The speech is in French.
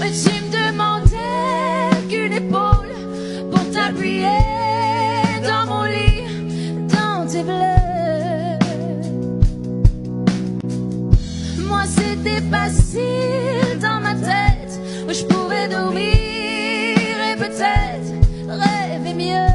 Mais tu me demandais qu'une épaule pour t'appuyer dans mon lit, dans tes bleus. Moi c'était facile dans ma tête, où je pouvais dormir et peut-être rêver mieux.